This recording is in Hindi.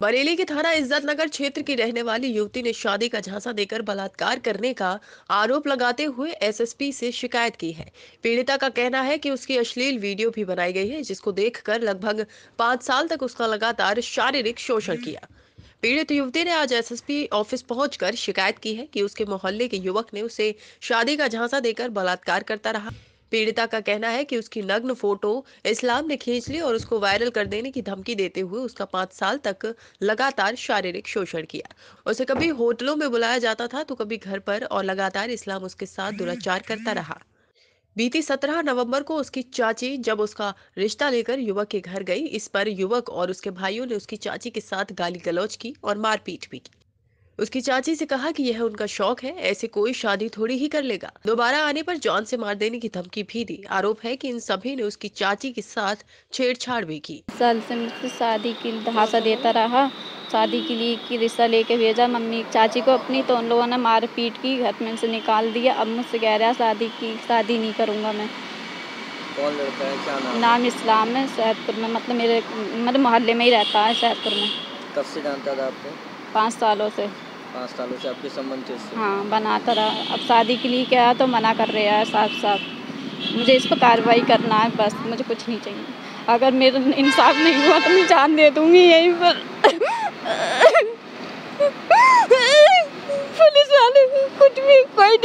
बरेली के थाना इज़्ज़त नगर क्षेत्र की रहने वाली युवती ने शादी का झांसा देकर बलात्कार करने का आरोप लगाते हुए एसएसपी से शिकायत की है। पीड़िता का कहना है कि उसकी अश्लील वीडियो भी बनाई गई है, जिसको देखकर लगभग पाँच साल तक उसका लगातार शारीरिक शोषण किया। पीड़ित युवती ने आज एसएसपी ऑफ़िस पहुंचकर शिकायत की है कि उसके मोहल्ले के युवक ने उसे शादी का झांसा देकर बलात्कार करता रहा। पीड़िता का कहना है कि उसकी नग्न फ़ोटो इस्लाम ने खींच ली और उसको वायरल कर देने की धमकी देते हुए उसका पाँच साल तक लगातार शारीरिक शोषण किया। उसे कभी होटलों में बुलाया जाता था तो कभी घर पर और लगातार इस्लाम उसके साथ दुराचार करता रहा। बीती सत्रह नवंबर को उसकी चाची जब उसका रिश्ता लेकर युवक के घर गई, इस पर युवक और उसके भाइयों ने उसकी चाची के साथ गाली गलौज की और मारपीट भी की। उसकी चाची से कहा कि यह उनका शौक है ऐसे कोई शादी थोड़ी ही कर लेगा। दोबारा आने पर जॉन से मार देने की धमकी भी दी। आरोप है कि इन सभी ने उसकी चाची के साथ छेड़छाड़ भी की। साल से मुझसे शादी की धासा देता रहा। शादी के लिए की रिश्ता लेके भेजा मम्मी चाची को अपनी तो उन लोगों ने मार पीट की घर में से निकाल दिया। अब मुझसे कह रहा शादी की शादी नहीं करूँगा मैं। कौन लड़का है? क्या नाम नाम इस्लाम है सैदपुर में। मतलब मेरे मतलब मोहल्ले में ही रहता है सैदपुर में। कब से जानता था आपको? पाँच सालों से। पाँच सालों से आपके संबंध थे हाँ? बनाता रहा। अब शादी के लिए क्या तो मना कर रहे हैं साफ़ साफ़ मुझे इस पर कार्रवाई करना है, बस, मुझे कुछ नहीं चाहिए। अगर मेरा इंसाफ नहीं हुआ तो मैं जान दे दूँगी यहीं पर। पुलिस वाले कुछ भी कोई